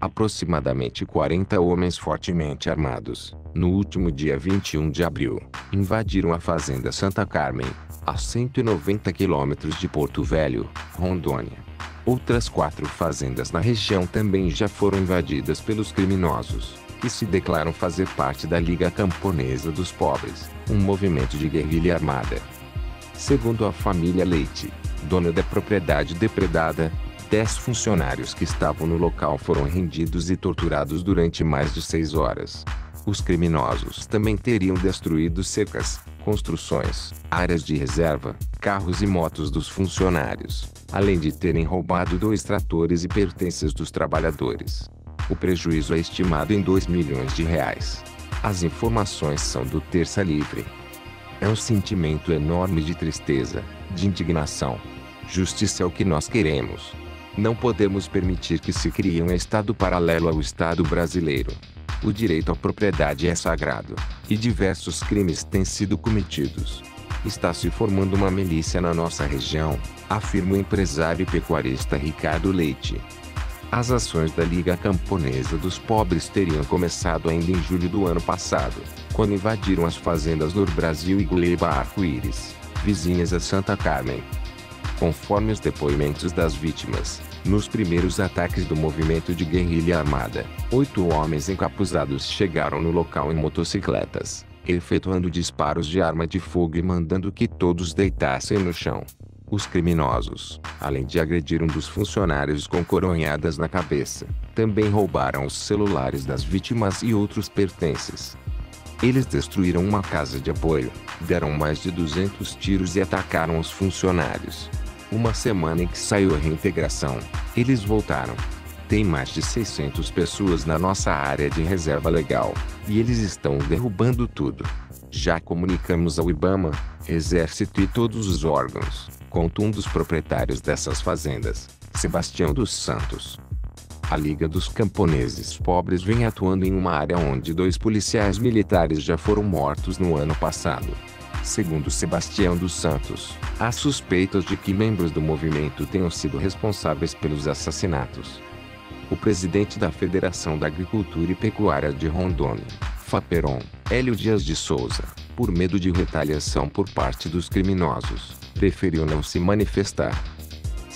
Aproximadamente 40 homens fortemente armados, no último dia 21 de abril, invadiram a fazenda Santa Carmen, a 190 quilômetros de Porto Velho, Rondônia. Outras quatro fazendas na região também já foram invadidas pelos criminosos, que se declaram fazer parte da Liga Camponesa dos Pobres, um movimento de guerrilha armada. Segundo a família Leite, dona da propriedade depredada, Dez funcionários que estavam no local foram rendidos e torturados durante mais de seis horas. Os criminosos também teriam destruído cercas, construções, áreas de reserva, carros e motos dos funcionários, além de terem roubado dois tratores e pertences dos trabalhadores. O prejuízo é estimado em 2 milhões de reais. As informações são do Terça Livre. É um sentimento enorme de tristeza, de indignação. Justiça é o que nós queremos. Não podemos permitir que se crie um Estado paralelo ao Estado brasileiro. O direito à propriedade é sagrado, e diversos crimes têm sido cometidos. Está se formando uma milícia na nossa região, afirma o empresário e pecuarista Ricardo Leite. As ações da Liga Camponesa dos Pobres teriam começado ainda em julho do ano passado, quando invadiram as fazendas no Brasil e Guleiba Arco-Íris, vizinhas a Santa Carmen. Conforme os depoimentos das vítimas, nos primeiros ataques do movimento de guerrilha armada, oito homens encapuzados chegaram no local em motocicletas, efetuando disparos de arma de fogo e mandando que todos deitassem no chão. Os criminosos, além de agredir um dos funcionários com coronhadas na cabeça, também roubaram os celulares das vítimas e outros pertences. Eles destruíram uma casa de apoio, deram mais de 200 tiros e atacaram os funcionários. Uma semana em que saiu a reintegração, eles voltaram. Tem mais de 600 pessoas na nossa área de reserva legal, e eles estão derrubando tudo. Já comunicamos ao IBAMA, Exército e todos os órgãos, conta um dos proprietários dessas fazendas, Sebastião dos Santos. A Liga dos Camponeses Pobres vem atuando em uma área onde dois policiais militares já foram mortos no ano passado. Segundo Sebastião dos Santos, há suspeitas de que membros do movimento tenham sido responsáveis pelos assassinatos. O presidente da Federação da Agricultura e Pecuária de Rondônia, FAPERON, Hélio Dias de Souza, por medo de retaliação por parte dos criminosos, preferiu não se manifestar.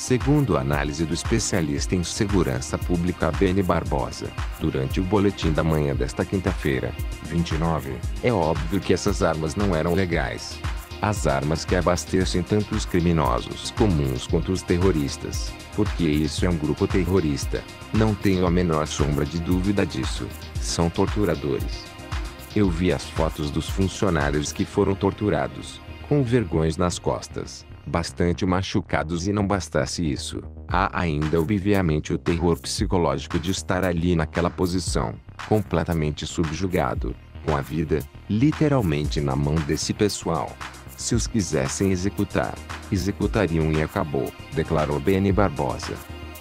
Segundo a análise do especialista em segurança pública Beni Barbosa, durante o boletim da manhã desta quinta-feira, 29, é óbvio que essas armas não eram legais. As armas que abastecem tanto os criminosos comuns quanto os terroristas, porque isso é um grupo terrorista, não tenho a menor sombra de dúvida disso. São torturadores. Eu vi as fotos dos funcionários que foram torturados, com vergões nas costas bastante machucados e não bastasse isso, há ainda obviamente o terror psicológico de estar ali naquela posição, completamente subjugado, com a vida, literalmente na mão desse pessoal. Se os quisessem executar, executariam e acabou, declarou Beni Barbosa.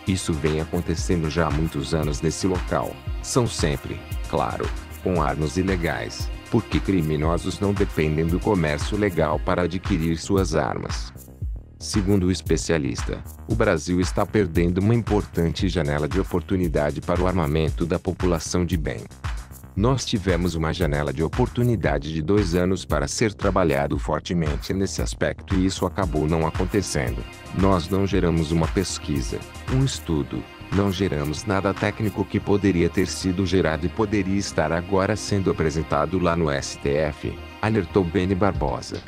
Isso vem acontecendo já há muitos anos nesse local. São sempre, claro, com armas ilegais, porque criminosos não dependem do comércio legal para adquirir suas armas. Segundo o especialista, o Brasil está perdendo uma importante janela de oportunidade para o armamento da população de bem. Nós tivemos uma janela de oportunidade de dois anos para ser trabalhado fortemente nesse aspecto e isso acabou não acontecendo. Nós não geramos uma pesquisa, um estudo, não geramos nada técnico que poderia ter sido gerado e poderia estar agora sendo apresentado lá no STF, alertou Beni Barbosa.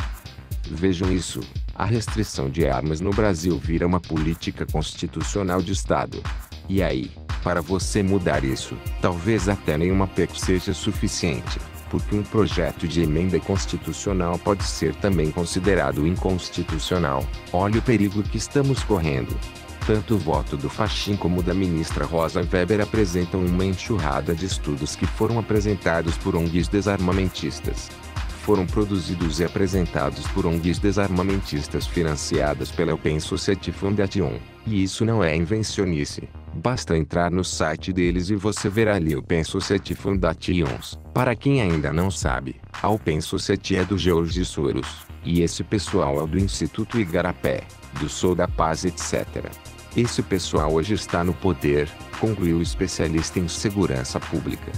Vejam isso. A restrição de armas no Brasil vira uma política constitucional de Estado. E aí, para você mudar isso, talvez até nenhuma PEC seja suficiente, porque um projeto de emenda constitucional pode ser também considerado inconstitucional. Olha o perigo que estamos correndo. Tanto o voto do Faxin como da ministra Rosa Weber apresentam uma enxurrada de estudos que foram apresentados por ONGs desarmamentistas foram produzidos e apresentados por ONGs desarmamentistas financiadas pela Open Society Foundation. E isso não é invencionice. Basta entrar no site deles e você verá ali Open Society Foundations. Para quem ainda não sabe, a Open Society é do George Soros, e esse pessoal é do Instituto Igarapé, do Sou da Paz etc. Esse pessoal hoje está no poder, concluiu o especialista em segurança pública.